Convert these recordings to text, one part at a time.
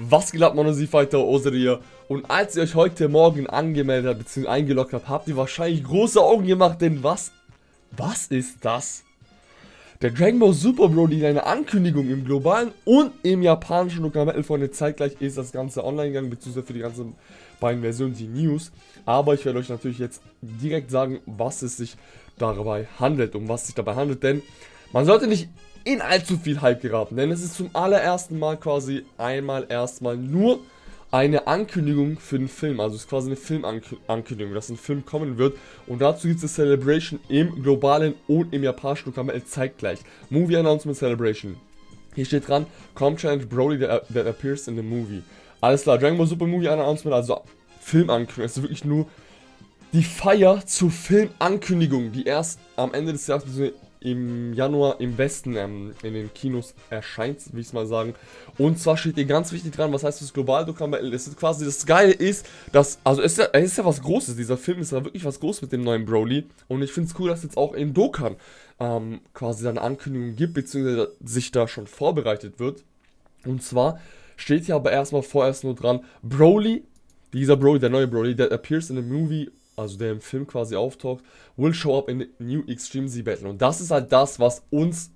Was geht ab, Fighter Oseria? Und als ihr euch heute Morgen angemeldet habt, bzw. eingeloggt habt, habt ihr wahrscheinlich große Augen gemacht, denn was? Was ist das? Der Dragon Ball Super Broly, eine Ankündigung im globalen und im japanischen Local Metal Freunde zeitgleich ist das Ganze online gegangen, beziehungsweise für die ganzen beiden Versionen die News. Aber ich werde euch natürlich jetzt direkt sagen, was es sich dabei handelt, um was es sich dabei handelt, denn man sollte nicht in allzu viel Hype geraten, denn es ist zum allerersten Mal quasi einmal erstmal nur eine Ankündigung für den Film, also es ist quasi eine Filmankündigung, dass ein Film kommen wird und dazu gibt es eine Celebration im globalen und im japanischen Kamel zeitgleich. Movie Announcement Celebration. Hier steht dran, Com Challenge Broly that, that appears in the movie. Alles klar, Dragon Ball Super Movie Announcement, also Filmankündigung, es ist wirklich nur die Feier zur Filmankündigung, die erst am Ende des Jahres im Januar im Westen ähm, in den Kinos erscheint, wie ich mal sagen. Und zwar steht hier ganz wichtig dran, was heißt das global Dokument? Es ist quasi das Geile ist, dass, also es ist, ja, es ist ja was Großes, dieser Film ist ja wirklich was Großes mit dem neuen Broly. Und ich finde es cool, dass jetzt auch in Dokkan ähm, quasi eine Ankündigung gibt, beziehungsweise sich da schon vorbereitet wird. Und zwar steht hier aber erstmal vorerst nur dran, Broly, dieser Broly, der neue Broly, that appears in the movie also der im Film quasi auftaucht, will show up in New Extreme Z Battle. Und das ist halt das, was uns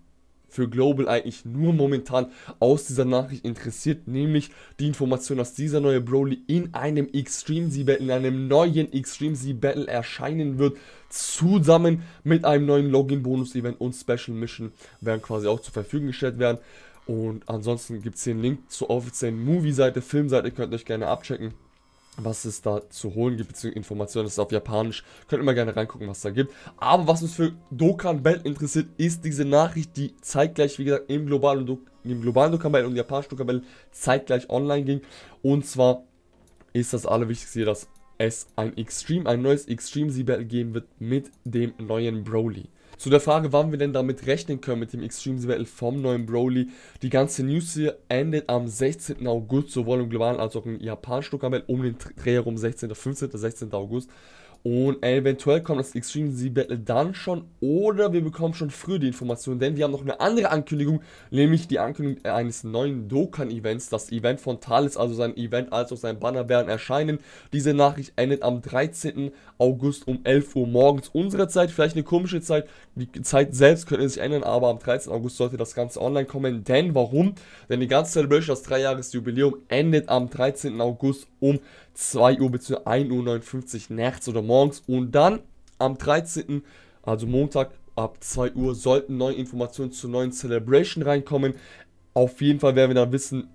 für Global eigentlich nur momentan aus dieser Nachricht interessiert, nämlich die Information, dass dieser neue Broly in einem Extreme Z Battle, in einem neuen Extreme Z Battle erscheinen wird, zusammen mit einem neuen Login-Bonus-Event und Special Mission werden quasi auch zur Verfügung gestellt werden. Und ansonsten gibt es hier einen Link zur offiziellen Movie-Seite, Filmseite, könnt ihr euch gerne abchecken was es da zu holen gibt, beziehungsweise Informationen, das ist auf Japanisch. Könnt ihr mal gerne reingucken, was da gibt. Aber was uns für Dokkan Bell interessiert, ist diese Nachricht, die zeitgleich, wie gesagt, im globalen, Do im globalen Dokkan Bell und japanischen Dokkan Bell zeitgleich online ging. Und zwar ist das Allerwichtigste hier, dass es ein Extreme, ein neues Extreme Z-Battle geben wird mit dem neuen Broly. Zu der Frage, wann wir denn damit rechnen können mit dem Extreme Battle vom neuen Broly. Die ganze News hier endet am 16. August, sowohl im globalen als auch im japanischen Lokal um den Dreh herum 16. 15. 16. August. Und eventuell kommt das Extreme Z Battle dann schon oder wir bekommen schon früh die Information, denn wir haben noch eine andere Ankündigung, nämlich die Ankündigung eines neuen Dokkan-Events. Das Event von Thales, also sein Event als auch sein Banner werden erscheinen. Diese Nachricht endet am 13. August um 11 Uhr morgens unserer Zeit. Vielleicht eine komische Zeit, die Zeit selbst könnte sich ändern, aber am 13. August sollte das Ganze online kommen. Denn warum? Denn die ganze Celebration, das 3-Jahres-Jubiläum, endet am 13. August um 2 Uhr bzw. 1.59 Uhr nachts oder morgens. Und dann am 13., also Montag ab 2 Uhr, sollten neue Informationen zur neuen Celebration reinkommen. Auf jeden Fall werden wir dann wissen,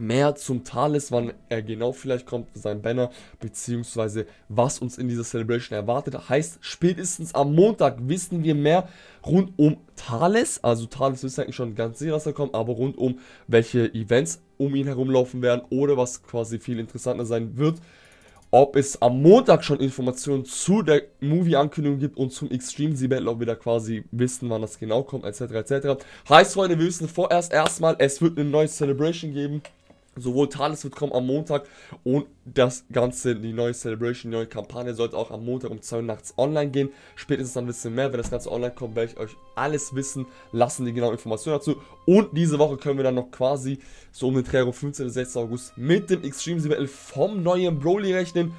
mehr zum Thales, wann er genau vielleicht kommt, sein Banner, beziehungsweise was uns in dieser Celebration erwartet. Heißt, spätestens am Montag wissen wir mehr rund um Thales. Also Thales ist eigentlich schon ganz sicher, dass er kommt, aber rund um welche Events um ihn herumlaufen werden oder was quasi viel interessanter sein wird. Ob es am Montag schon Informationen zu der Movie-Ankündigung gibt und zum Extreme Z Battle auch wieder quasi wissen, wann das genau kommt, etc. etc. Heißt, Freunde, wir wissen vorerst erstmal, es wird eine neue Celebration geben. Sowohl Thales wird kommen am Montag und das Ganze, die neue Celebration, die neue Kampagne sollte auch am Montag um 2 Uhr nachts online gehen. Spätestens dann ein bisschen mehr, wenn das Ganze online kommt, werde ich euch alles wissen lassen, die genauen Informationen dazu. Und diese Woche können wir dann noch quasi so um den Dreh 15. 16. August mit dem Extreme Battle vom neuen Broly rechnen.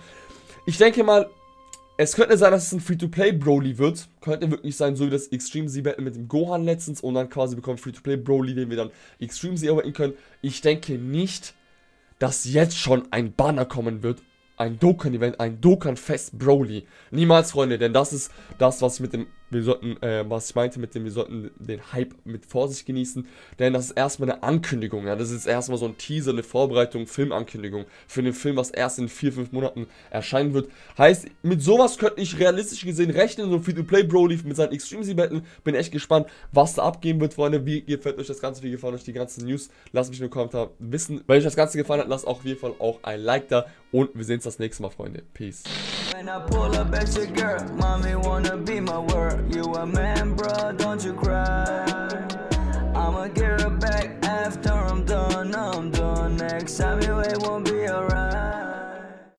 Ich denke mal, es könnte sein, dass es ein Free-to-Play-Broly wird. Könnte wirklich sein, so wie das Extreme Z Battle mit dem Gohan letztens und dann quasi bekommen Free-to-Play-Broly, den wir dann Extreme Z erwecken können. Ich denke nicht, dass jetzt schon ein Banner kommen wird ein Dokkan-Event, ein Dokkan-Fest Broly. Niemals, Freunde, denn das ist das, was mit dem, wir sollten, äh, was ich meinte mit dem, wir sollten den Hype mit Vorsicht genießen, denn das ist erstmal eine Ankündigung, ja, das ist erstmal so ein Teaser, eine Vorbereitung, Filmankündigung für den Film, was erst in 4-5 Monaten erscheinen wird. Heißt, mit sowas könnte ich realistisch gesehen rechnen, so ein Free-to-Play Broly mit seinen Extreme Z-Battle, bin echt gespannt, was da abgehen wird, Freunde, wie gefällt euch das Ganze, wie gefallen euch die ganzen News, lasst mich in den Kommentaren wissen, wenn euch das Ganze gefallen hat, lasst auch auf jeden Fall auch ein Like da. Und wir sehen uns das nächste Mal, Freunde. Peace. When I pull up at your girl, mommy wanna be my word. You a man, bro, don't you cry.